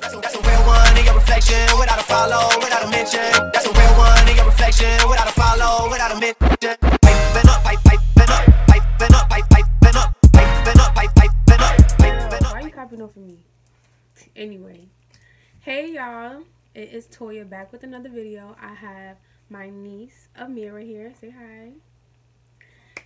That's a, that's a real one in your reflection without a follow, without a mention. That's a real one in your reflection without a follow, without a mention. Piping me? Anyway, hey y'all, it is Toya back with another video. I have my niece Amira here. Say hi.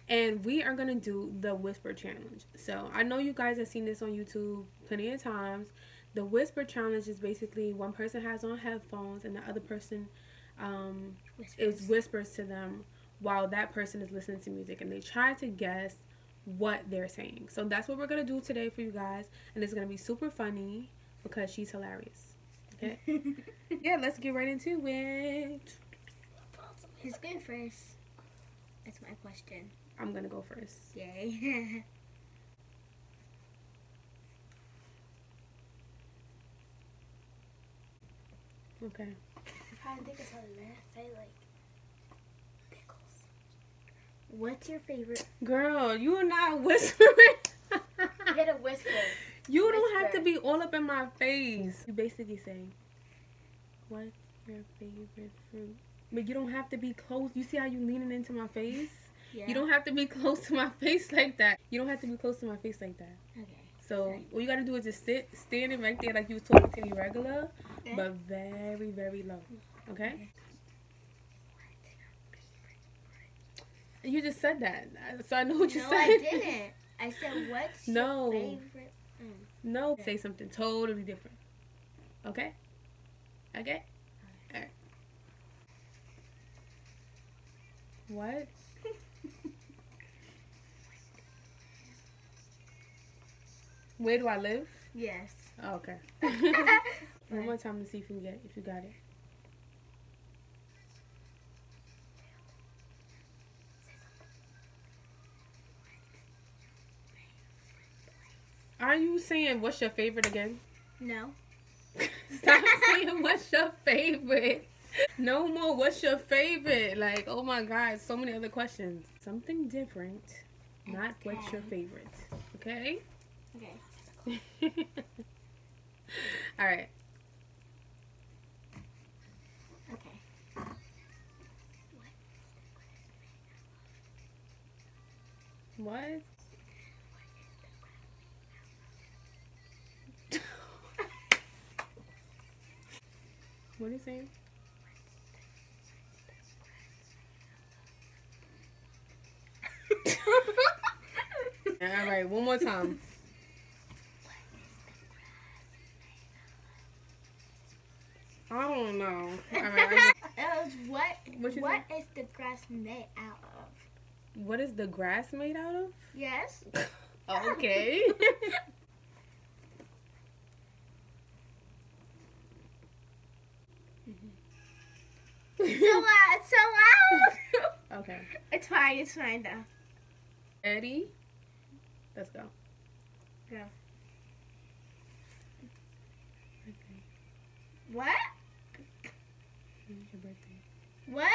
And we are gonna do the whisper challenge. So I know you guys have seen this on YouTube plenty of times. The whisper challenge is basically one person has on headphones and the other person um, is whispers to them while that person is listening to music and they try to guess what they're saying. So that's what we're gonna do today for you guys, and it's gonna be super funny because she's hilarious. Okay. yeah, let's get right into it. Who's going first? That's my question. I'm gonna go first. Yay. Okay. I think it's hard to say like pickles. What's your favorite? Girl, you're not whispering. You gotta whisper. you don't have to be all up in my face. You basically say, "What's your favorite fruit?" But you don't have to be close. You see how you leaning into my face? Yeah. You don't have to be close to my face like that. You don't have to be close to my face like that. Okay. So Sorry. all you gotta do is just sit, standing right there like you was talking to me regular, Okay. but very, very low. Okay? You just said that, so I know what you no, said. I didn't. I said what's No. your favorite? Mm. No, say something totally different. Okay? Okay? Alright. What? Where do I live? Yes. Oh, okay. One more time to see if you get if you got it. Are you saying what's your favorite again? No. Stop saying what's your favorite. No more what's your favorite. Like, oh my god, so many other questions. Something different. Not what's your favorite. Okay? Okay. Alright. Okay. What? what are you saying? All right, one more time. Right, I It was what? What what is the grass made out of? what is the grass made out of? Yes. Okay. so loud. So loud. okay. it's fine. It's fine though. Ready? Let's go. Go. Okay. What? When's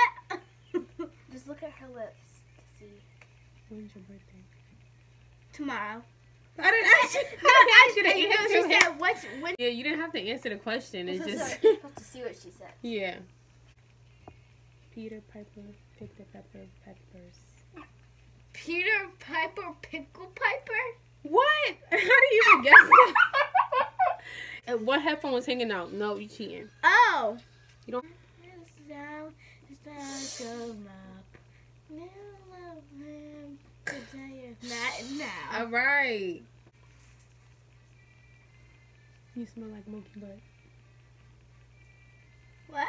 your birthday? What? Just look at her lips to see. When's your birthday? Tomorrow. I didn't ask you. I didn't ask you to answer she it. said what's when. Yeah, you didn't have to answer the question. It's just you have to see what she said. yeah. Peter Piper picked a pepper peppers. Peter Piper Pickle Piper. What? How do you even guess that? Uh, and what headphone was hanging out? No, you cheating. Oh. You don't- It's down, it's down to map. Now love him. To tell Not now. All right. You smell like monkey butt. What?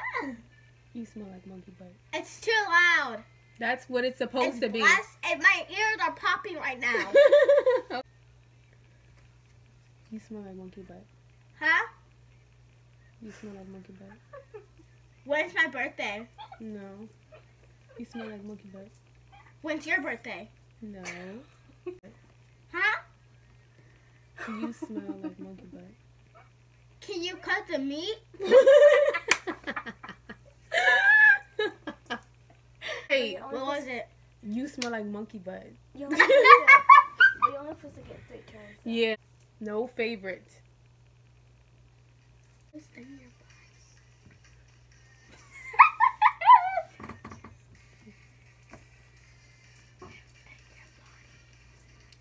You smell like monkey butt. It's too loud. That's what it's supposed it's to be. blast- and my ears are popping right now. you smell like monkey butt. huh? You smell like monkey butt. When's my birthday? No. You smell like monkey butt. When's your birthday? No. Huh? You smell like monkey butt. Can you cut the meat? hey, What was it? you smell like monkey butt. You only, supposed to, you're only supposed to get three turns. Yeah. No favorite.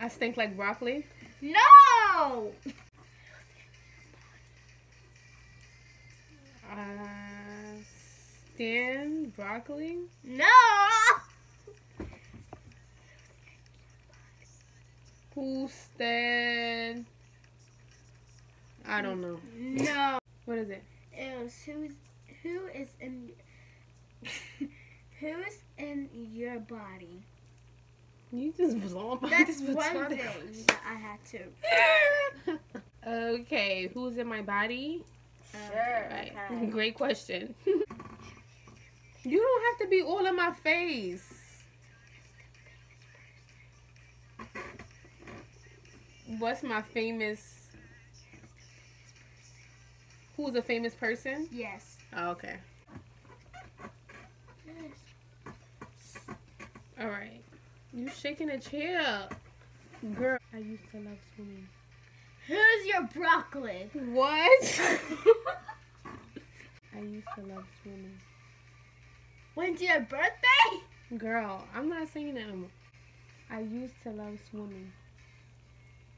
I stink like broccoli. No! Uh, stand broccoli. No! Who stand? I don't know. No. What is it? It was who's who is in who's in your body. You just blow my That's this one thing that I had to. okay, who's in my body? Sure. Right. Great question. you don't have to be all in my face. What's my famous? Who's a famous person? Yes. Oh, okay. All right. You shaking a chair, girl. I used to love swimming. Who's your broccoli? What? I used to love swimming. When's your birthday? Girl, I'm not saying that anymore. I used to love swimming.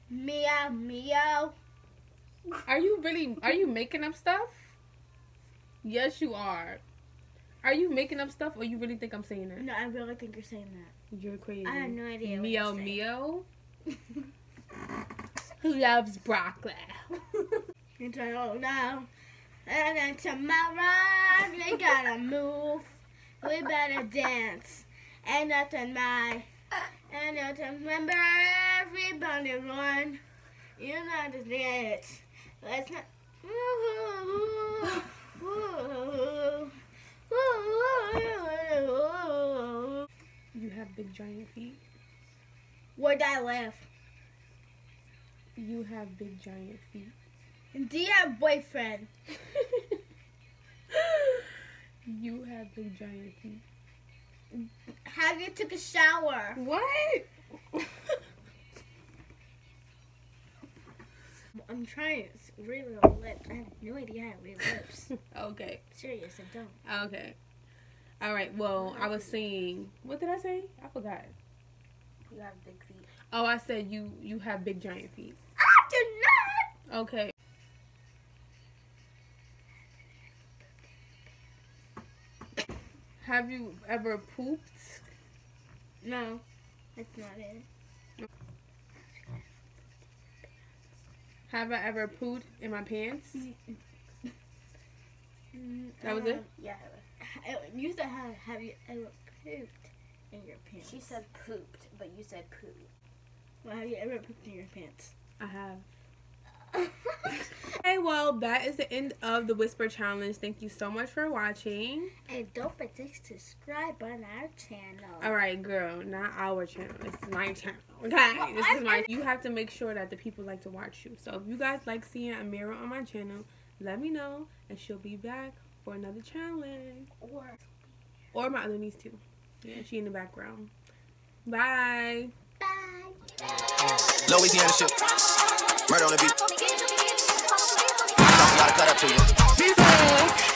Meow meow. Are you really? Are you making up stuff? Yes, you are. Are you making up stuff, or you really think I'm saying that? No, I really think you're saying that. You're crazy. I have no idea. what Mio you're saying. Mio. Who loves broccoli? You don't know. And then tomorrow we gotta move. We better dance. And nothing my. And nothing remember everybody run. You know the dance. Let's not. You have big giant feet. Where'd I live? You have big giant feet. Do you have a boyfriend? you have big giant feet. Have you took a shower? What? I'm trying to read little lips. I have no idea how to read lips. okay. Serious, I don't. Okay. All right. Well, I was saying, what did I say? I forgot. You have big feet. Oh, I said you you have big giant feet. I do not. Okay. Have you ever pooped? No, that's not it. Have I ever pooped in my pants? That was it? Um, yeah. I- You said have, have you ever pooped in your pants? She said pooped, but you said poo. Well, have you ever pooped in your pants? I have. hey, well, that is the end of the Whisper Challenge. Thank you so much for watching. and don't forget to subscribe on our channel. All right, girl, not our channel. This is my channel. Okay, this is my. You have to make sure that the people like to watch you. So if you guys like seeing Amira on my channel, let me know, and she'll be back for another challenge. Or Or my other niece too. Yeah, she in the background. Bye. bye. Louisiana shit. Murder on the beat. Something gotta cut up to you. Jesus.